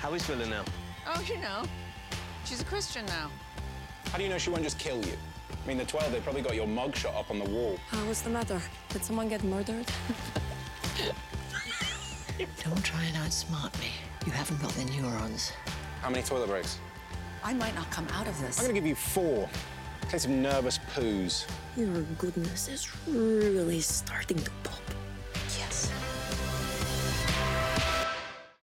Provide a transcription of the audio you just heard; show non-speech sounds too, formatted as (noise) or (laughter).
How is Villanelle? Oh, you know, she's a Christian now. How do you know she won't just kill you? I mean, the 12, they probably got your mug shot up on the wall. Oh, what's the matter? Did someone get murdered? (laughs) Don't try and outsmart me. You haven't got the neurons. How many toilet breaks? I might not come out of this. I'm gonna give you four. Take case of nervous poos. Your goodness is really starting to.